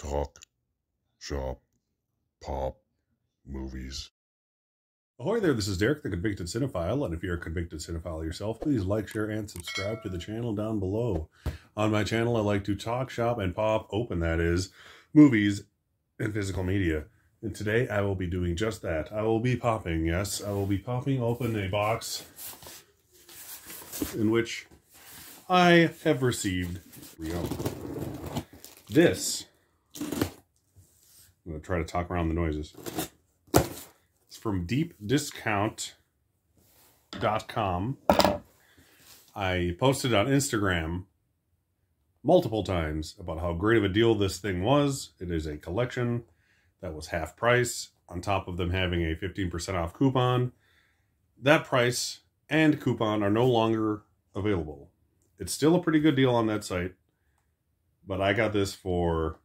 talk, shop, pop, movies. Ahoy there, this is Derek, the Convicted Cinephile, and if you're a convicted cinephile yourself, please like, share, and subscribe to the channel down below. On my channel, I like to talk, shop, and pop open, that is, movies and physical media. And today, I will be doing just that. I will be popping, yes, I will be popping open a box in which I have received, this. I'm going to try to talk around the noises It's from deepdiscount.com. I posted on Instagram multiple times about how great of a deal this thing was. It is a collection that was half price, on top of them having a 15% off coupon. That price and coupon are no longer available. It's still a pretty good deal on that site, but I got this for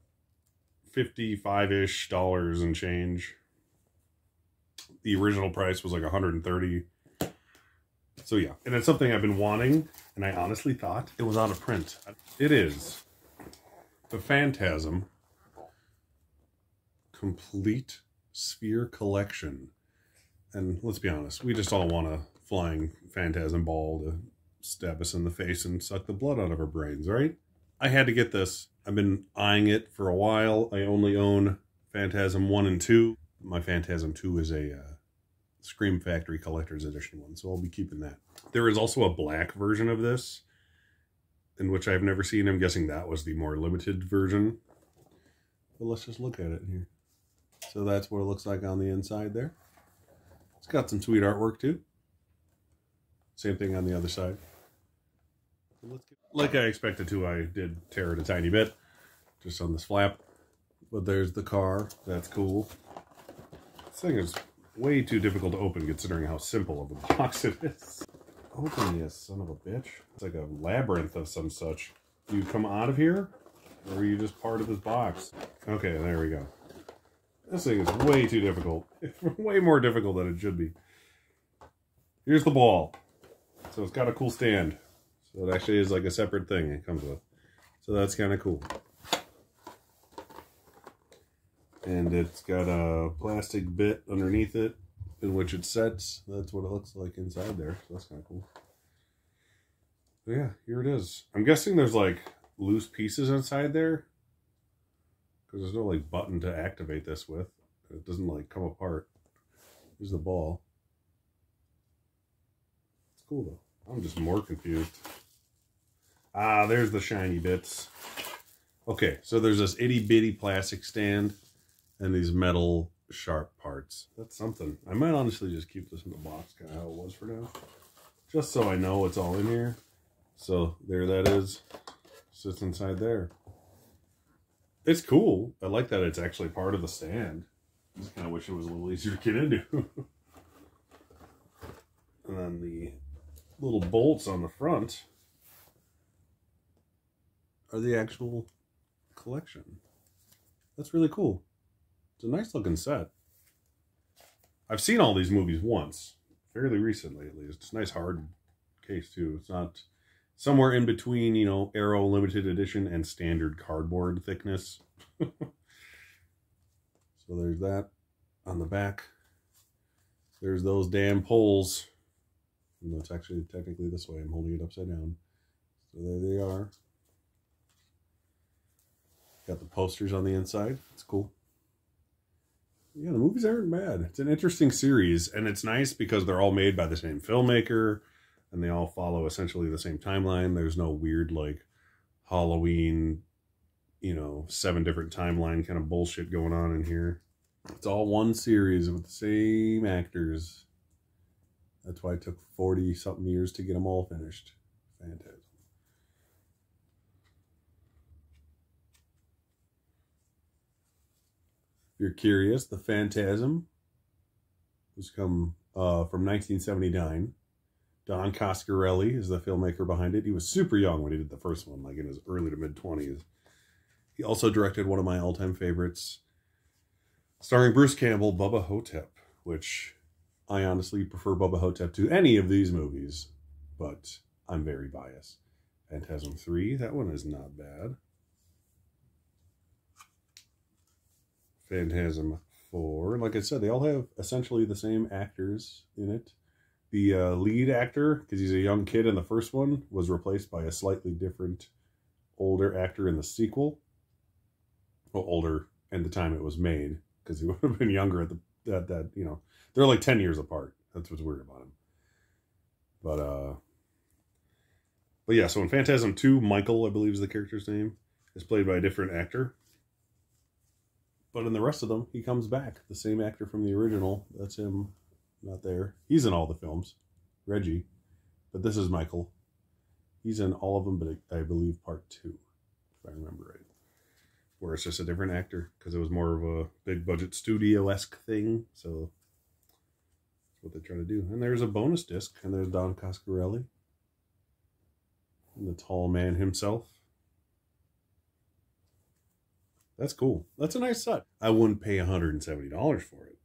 55 ish dollars and change. The original price was like 130 so yeah. And it's something i've been wanting and i honestly thought it was out of print. It is. The phantasm complete sphere collection. And let's be honest we just all want a flying phantasm ball to stab us in the face and suck the blood out of our brains right i had to get this i've been eyeing it for a while i only own phantasm 1 and 2 my phantasm 2 is a uh, Scream Factory Collector's Edition one, so I'll be keeping that. There is also a black version of this, in which I've never seen. I'm guessing that was the more limited version. But let's just look at it here. So that's what it looks like on the inside there. It's got some sweet artwork too. Same thing on the other side. Like I expected to, I did tear it a tiny bit, just on this flap. But there's the car. That's cool. This thing is way too difficult to open considering how simple of a box it is. Open this son of a bitch. It's like a labyrinth of some such. Do you come out of here? Or are you just part of this box? Okay, there we go. This thing is way too difficult. way more difficult than it should be. Here's the ball. So it's got a cool stand. So it actually is like a separate thing it comes with. So that's kind of cool. and it's got a plastic bit underneath it in which it sets. That's what it looks like inside there. So that's kind of cool. But yeah, here it is. I'm guessing there's like loose pieces inside there because there's no like button to activate this with. It doesn't like come apart. Here's the ball. It's cool though. I'm just more confused. Ah, there's the shiny bits. Okay, so there's this itty bitty plastic stand and these metal sharp parts. That's something. I might honestly just keep this in the box, kind of how it was for now. Just so I know what's all in here. So there that is. Sits inside there. It's cool. I like that it's actually part of the stand. I just kind of wish it was a little easier to get into. and then the little bolts on the front are the actual collection. That's really cool. It's a nice looking set. I've seen all these movies once, fairly recently at least. It's a nice hard case too. It's not somewhere in between, you know, Arrow limited edition and standard cardboard thickness. so there's that on the back. There's those damn poles. No, it's actually technically this way. I'm holding it upside down. So there they are. Got the posters on the inside. It's cool yeah, the movies aren't bad. It's an interesting series, and it's nice because they're all made by the same filmmaker, and they all follow essentially the same timeline. There's no weird like Halloween, you know, seven different timeline kind of bullshit going on in here. It's all one series with the same actors. That's why it took 40 something years to get them all finished. Fantastic. You're curious, The Phantasm was come uh, from 1979. Don Coscarelli is the filmmaker behind it. He was super young when he did the first one, like in his early to mid 20s. He also directed one of my all-time favorites, starring Bruce Campbell, Bubba Ho-Tep, which I honestly prefer Bubba Ho-Tep to any of these movies, but I'm very biased. Phantasm 3, that one is not bad. Phantasm 4. Like I said, they all have essentially the same actors in it. The uh, lead actor, because he's a young kid in the first one, was replaced by a slightly different older actor in the sequel. Well, older at the time it was made, because he would have been younger at the that that you know they're like ten years apart. That's what's weird about him. But uh, but yeah. So in Phantasm Two, Michael, I believe is the character's name, is played by a different actor. But in the rest of them, he comes back. The same actor from the original. That's him, not there. He's in all the films, Reggie. But this is Michael. He's in all of them, but I believe part two, if I remember right. Where it's just a different actor because it was more of a big budget studio esque thing. So that's what they're trying to do. And there's a bonus disc, and there's Don Coscarelli, and the tall man himself. That's cool. That's a nice set. I wouldn't pay $170 for it.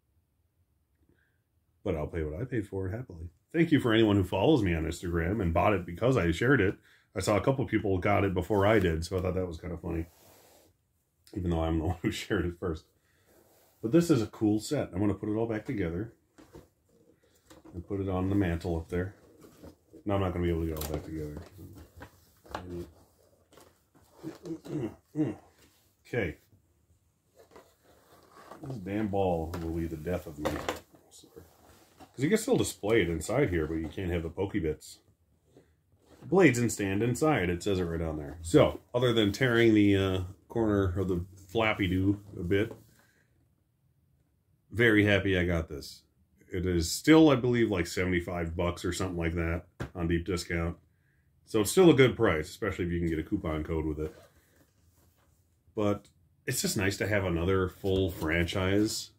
But I'll pay what I paid for it happily. Thank you for anyone who follows me on Instagram and bought it because I shared it. I saw a couple people got it before I did, so I thought that was kind of funny. Even though I'm the one who shared it first. But this is a cool set. I'm going to put it all back together. And put it on the mantle up there. No, I'm not going to be able to get all back together. Okay. This damn ball will be the death of me. Because you can still display it inside here, but you can't have the pokey bits. Blades and stand inside. It says it right on there. So, other than tearing the uh, corner of the flappy do a bit, very happy I got this. It is still, I believe, like 75 bucks or something like that on deep discount. So it's still a good price, especially if you can get a coupon code with it. But it's just nice to have another full franchise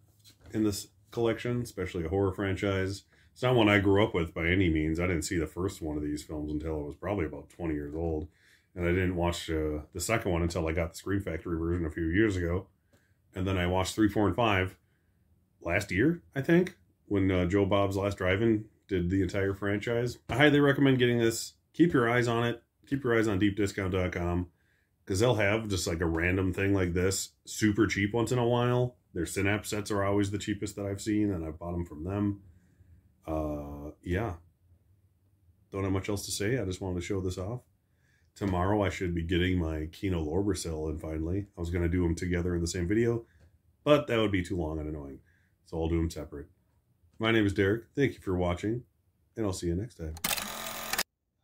in this collection, especially a horror franchise. It's not one I grew up with by any means. I didn't see the first one of these films until I was probably about 20 years old. And I didn't watch uh, the second one until I got the Scream Factory version a few years ago. And then I watched 3, 4, and 5 last year, I think, when uh, Joe Bob's Last Drive-In did the entire franchise. I highly recommend getting this. Keep your eyes on it. Keep your eyes on deepdiscount.com because they'll have just like a random thing like this super cheap once in a while. Their Synapse sets are always the cheapest that I've seen, and I've bought them from them. Uh, yeah. Don't have much else to say. I just wanted to show this off. Tomorrow I should be getting my Kino Lorber in finally. I was going to do them together in the same video, but that would be too long and annoying. So I'll do them separate. My name is Derek. Thank you for watching, and I'll see you next time.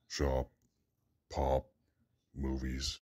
Shop. Pop. Movies.